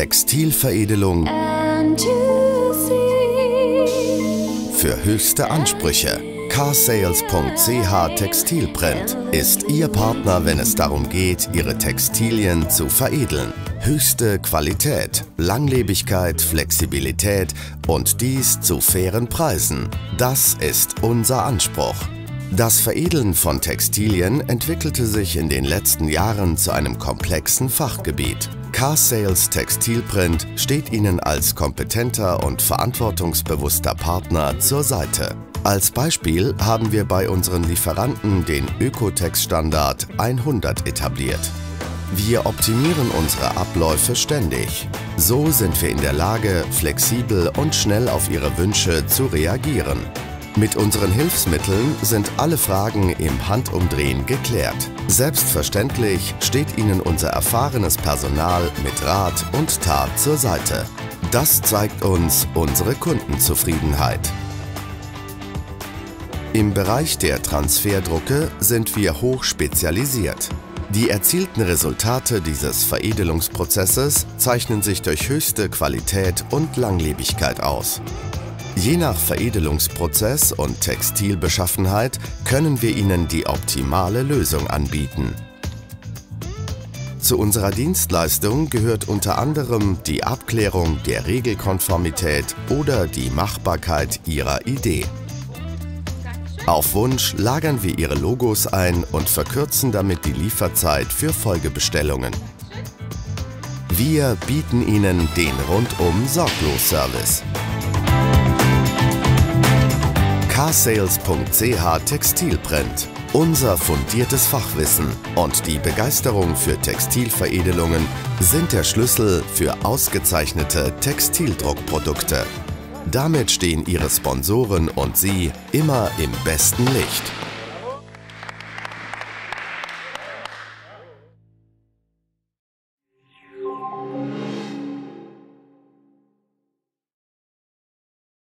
Textilveredelung für höchste Ansprüche. carsales.ch Textilprint ist Ihr Partner, wenn es darum geht, Ihre Textilien zu veredeln. Höchste Qualität, Langlebigkeit, Flexibilität und dies zu fairen Preisen. Das ist unser Anspruch. Das Veredeln von Textilien entwickelte sich in den letzten Jahren zu einem komplexen Fachgebiet. Car Sales Textilprint steht Ihnen als kompetenter und verantwortungsbewusster Partner zur Seite. Als Beispiel haben wir bei unseren Lieferanten den Ökotex-Standard 100 etabliert. Wir optimieren unsere Abläufe ständig. So sind wir in der Lage, flexibel und schnell auf Ihre Wünsche zu reagieren. Mit unseren Hilfsmitteln sind alle Fragen im Handumdrehen geklärt. Selbstverständlich steht Ihnen unser erfahrenes Personal mit Rat und Tat zur Seite. Das zeigt uns unsere Kundenzufriedenheit. Im Bereich der Transferdrucke sind wir hoch spezialisiert. Die erzielten Resultate dieses Veredelungsprozesses zeichnen sich durch höchste Qualität und Langlebigkeit aus. Je nach Veredelungsprozess und Textilbeschaffenheit können wir Ihnen die optimale Lösung anbieten. Zu unserer Dienstleistung gehört unter anderem die Abklärung der Regelkonformität oder die Machbarkeit Ihrer Idee. Auf Wunsch lagern wir Ihre Logos ein und verkürzen damit die Lieferzeit für Folgebestellungen. Wir bieten Ihnen den rundum carsales.ch Textilprint. Unser fundiertes Fachwissen und die Begeisterung für Textilveredelungen sind der Schlüssel für ausgezeichnete Textildruckprodukte. Damit stehen Ihre Sponsoren und Sie immer im besten Licht.